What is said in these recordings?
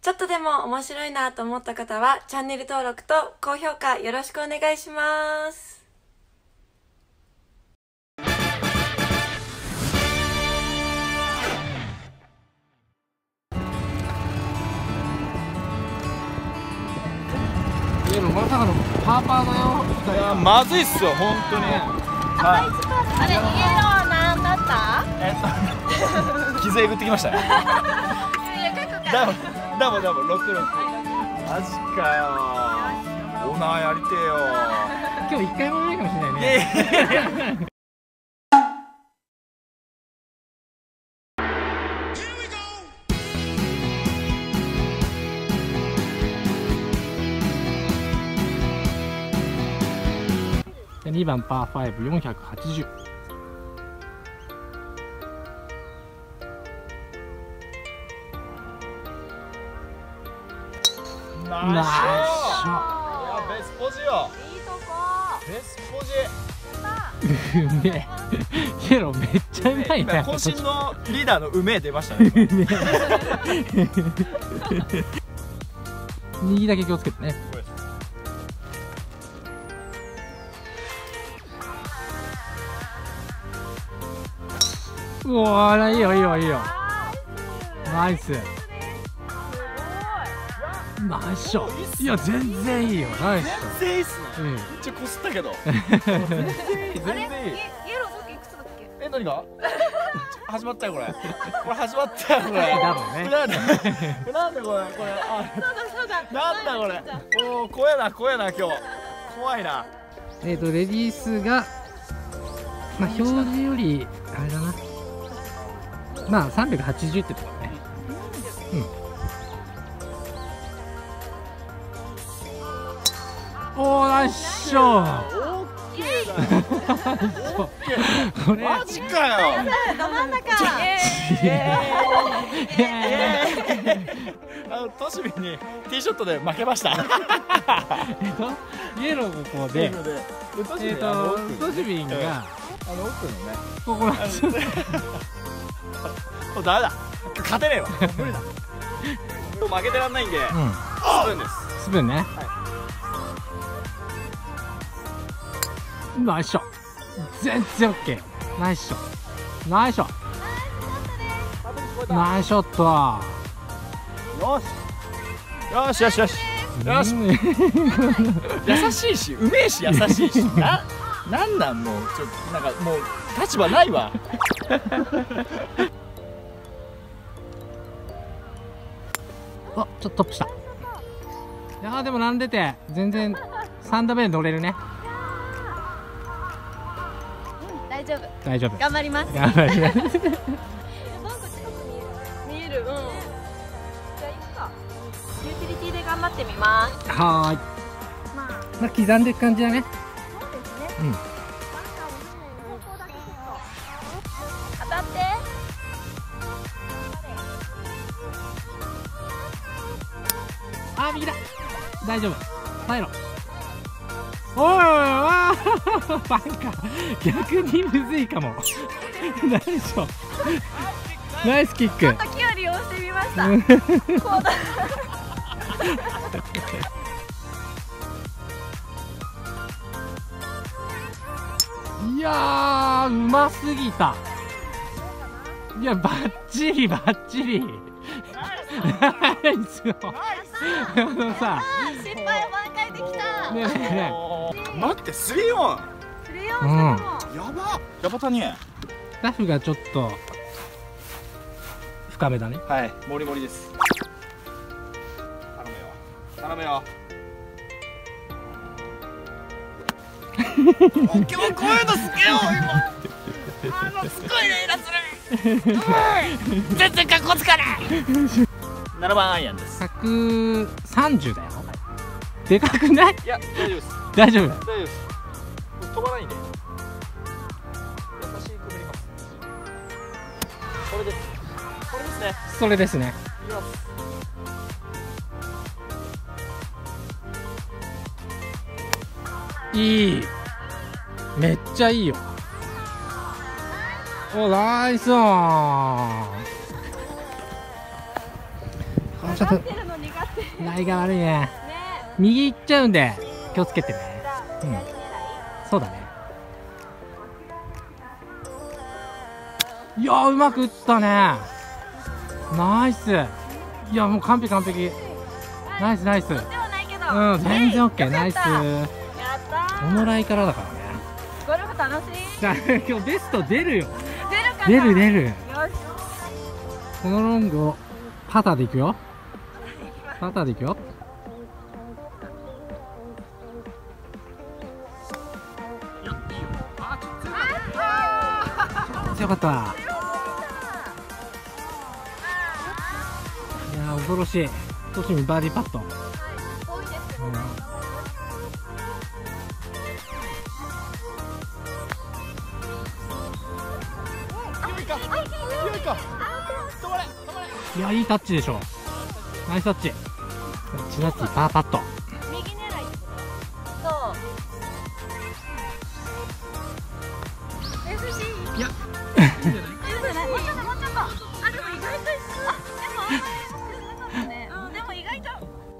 ちょっとでも面白いなと思った方はチャンネル登録と高評価よろしくお願いします。イエローまさかのパーパーだよ。いやまずいっすよ本当に。はいあれ、イエローなんだった？えっと 傷えぐってきましたねダムダム六六。マジかよ。オーナーやりてえよ。今日一回もないかもしれないいねやいやいや。で2番パー5480ナナイスショいやベスポジよ。いいとこベスポジ。うめえイエローめっちゃうまいのリーダーのうめえ出ましたね右 だけ気をつけてね。うわーいいよいいよいいよ。ナイスナイスショおいいっすいや全然いいよ。ナイスシ全然いいっすね。ョうん。めっちゃこすったけど。全然いい。全然いいあれ？イエロー僕いくつだっけ？え何が？始まったよこれ。これ始まったよこれ。だろうねなんだ。これなんだこれ。これあそうだそうだ。なんだこれ。おお怖えな怖えな今日。怖いな。えっ、とレディースがまあ表示よりあれだな。まあ380ってとこねおーナイスショーマジかよ。ど真ん中あのトシビにティーショットで負けました。えっとイエローここ でえっ、と奥トシビンがあの奥のね。ここなんですよもうダメだ。勝てねえわ。無理だ。負けてらんないんで。スプーンです。スプーンね、ナイスショ全然 OK ナイスショナイスショナイスショット。よし。よしよし。よし。よしうん。優しいしうめえし優しいし。ななんなんもうちょっとなんかもう立場ないわ。あちょっとトップした。いやーでもなんでて。全然3打目で乗れるね大丈夫。大丈夫。頑張ります。頑張ります。なんか近く見える。見えるうん。じゃあ行くか。ユーティリティで頑張ってみます。はーい。まあ。まあ刻んでいく感じだね。そうですね。うん。あー右だ。大丈夫。耐えろおいバンカー逆にむずいかも。ナイスショナイスキック。ちょっと気を利用してみました。いやーうますぎた。いやバッチリバッチリ。ナイス。よあのさ。失敗を挽回できたねえねえ待ってスリーオンスリーオンしたかもやば。やばたねスタッフがちょっと深めだね。はい。もりもりです。頼むよ。頼むよ。お今日こういうの好きよ今。あのすごいイライラする。全然格好つかない。7番アイアンです。130だよでかくない？いや大丈夫です。大丈夫？大丈夫です。飛ばないんで。優しく振ります。これですこれですね。それですね。いきますい。いめっちゃいいよ。おナイスオン。よちょっとてるの苦手。ライが悪いねね右行っちゃうんで気をつけてね。うん。そうだね。いやーうまく打ったね。ナイス。いやもう完璧完璧。ナイスナイス。うん全然オッケー。ナイス。このライからだからね。ゴルフ楽しい？じゃあ今日ベスト出るよ。出る出るこのロングをパターでいくよ。パターでいくよ強かった。いやー恐ろしい。トシミバーディーパット、うん。いやいいタッチでしょ。ナイスタッチ。チナッチパーパット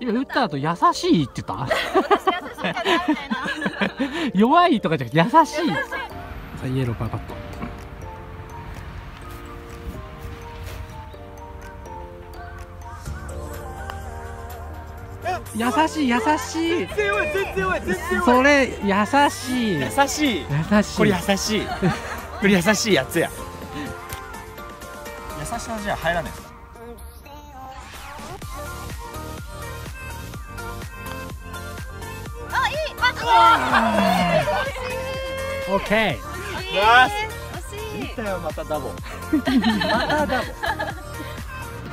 今打った後優しいって言った？私優しいかなみたいな。弱いとかじゃなくて優しい。さあイエローパーパット。優しい優しい。全然弱い全然弱い全然それ優しい。優優しい。しい。これ優しい。これ優しいやつや。優しさじゃ入らないですか？あいいまた。オッケーよし惜しい見たよまたダボ。またダボ。入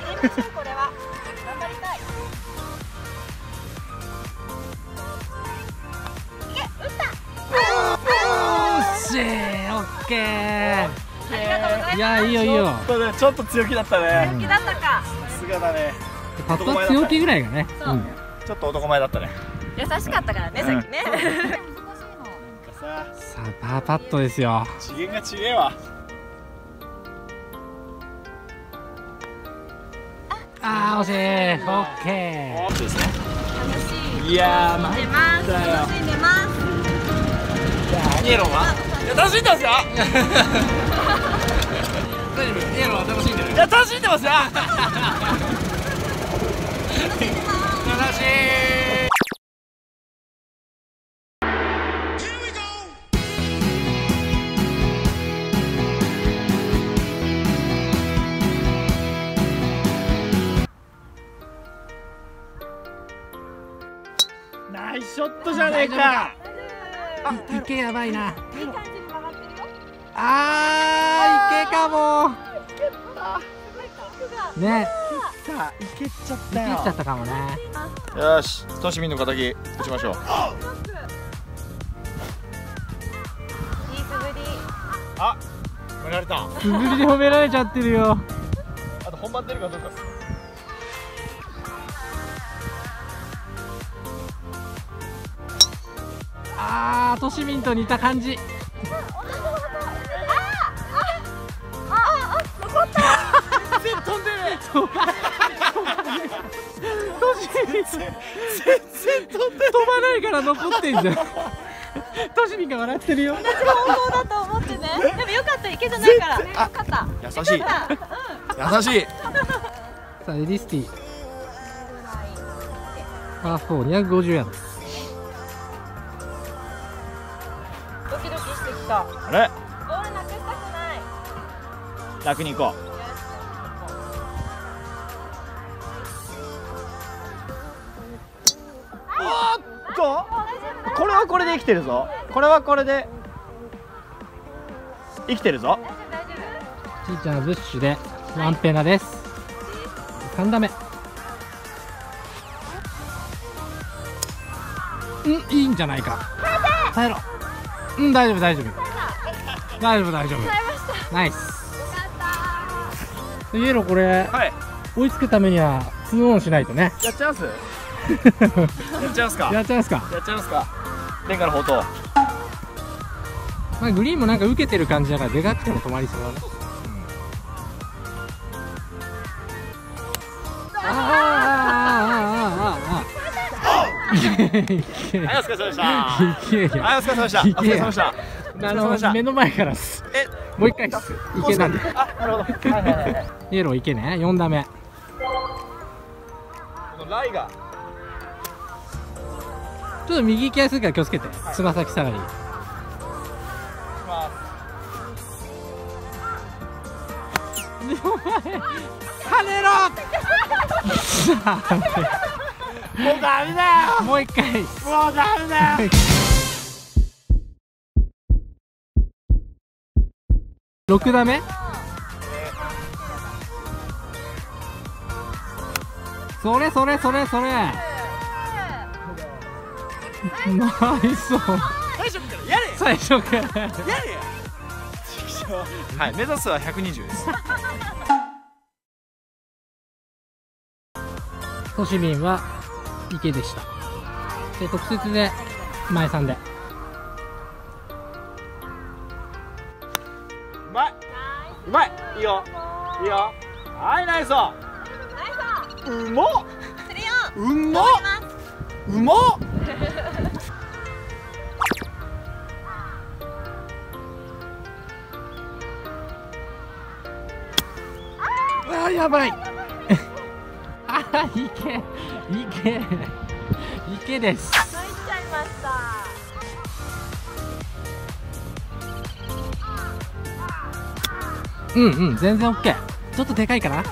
れましょうこれは頑張りたい。いけ打った。よしオッケー。ありがとうございますいやいいよいいよ。ちょっとねちょっと強気だったね。好きだったか。さすがだね。パットは強気ぐらいがね。そう。うんちょっと男前だったね。優しかったからねうん。さっきね。ささあパーパットですよ。あ次元が違えわ。あー惜しい。オッケオープンですね。楽しい。いやー参っ見てますだよ。楽しんでます。イエローは？いや楽しんでますよ。大丈夫イエローは楽しんでる。いや楽しんでますよ ナイスショットじゃねえか。あ池やばいな。いあー池かも。ねいけちゃっ池っちゃったかもね。よし都市民の敵打ちましょう。いい素振り。あ褒められた。素振りで褒められちゃってるよ。あと本番出るかどうか。あーとしみんと似た感じ。全然飛んでね都市民全然飛んで飛ばないから残ってんじゃん。としみんが笑ってるよ。本当だと思ってね。でもよかった池じゃないからよかった。優しい。優しい。さあエディスティ。パー4250ヤードドキドキしてきた。あれ？ボールなくしたくない。楽に行こう生きてるぞ。これはこれで。生きてるぞ。ちーちゃんはブッシュでワンペナです。3打目。うんいいんじゃないか。耐えろ。うん大丈夫大丈夫。大丈夫大丈夫。ナイス。イエローこれはい。追いつくためには2オンしないとね。やっちゃいます？やっちゃいますか？やっちゃいますか、やっちゃいますか？天下の宝刀。まあ、グリーンもなんか受けてる感じだからでかくても止まりそうだね。あはいお疲れ様でした。はいお疲れ様でした。お疲れ様でした。あお疲れ様でした。の目の前からっす。えもう一回っす。行けなんであなるほど。はいはいはいはい。イエロー行けね。4打目。このライがちょっと右行きやすいから気をつけて。つま先下がり。跳ねろ！もうダメだよ！もう一回。もうダメだよ！6打目？それそれそれそれナイスオン最初からやれ最初から。やれやはい目指すは120です。都市民は池でした。で特設で前さんで。うまい。うまい。いいよ。いいよ。はいナイス。オンうまっ。う。まっ。うまっやばい。あーいけいけいけです。入っちゃいました。うんうん全然 OK ちょっとでかいかな？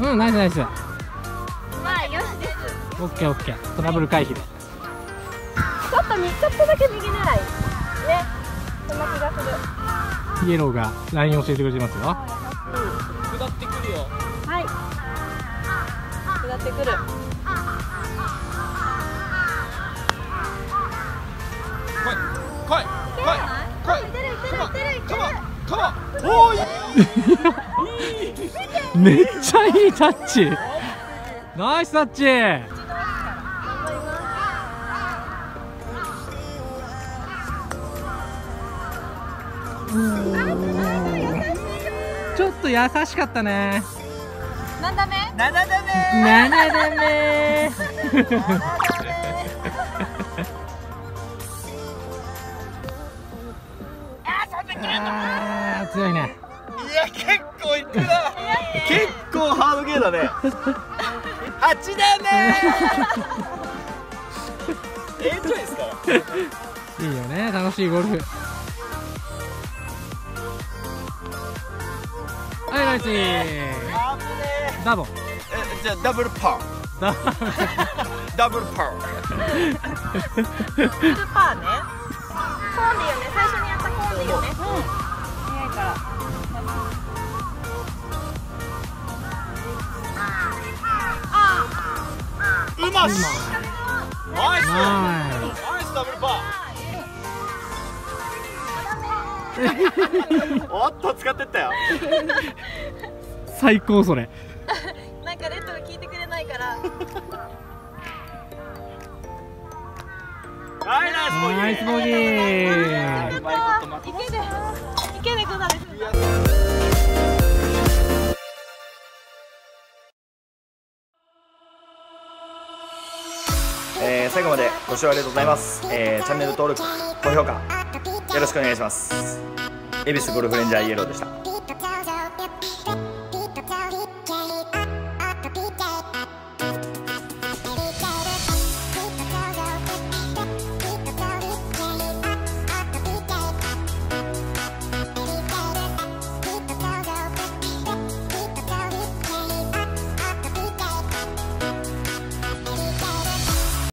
うんナイスナイス。まあよしです。OKOK トラブル回避でちょっとにちょっとだけ右狙い。ねそんな気がする。イエローがライン教えてくれてますよ下ってくる。めっちゃい。い。タッチナイスタッチちょっと優しかったね何7だね。7だね。あー強いね。いや結構いくな。結構ハードゲーだね。8だね。ええとですから。いいよね楽しいゴルフ。はいナイス。ダボ。えじゃあ ダブルパー。ダダブルパー。スーパーね。コーンでいいよね。最初にやったコーンでいいよね。うん。早いからうまし。ナイス。ナナイス。ダブルパー。おっと使ってったよ。イ最高それナイスボギーナイスボギー。うまいことまと池で池でござですえー最後までご視聴ありがとうございます、えーチャンネル登録高評価よろしくお願いします。恵比寿ゴルフレンジャーイエローでした。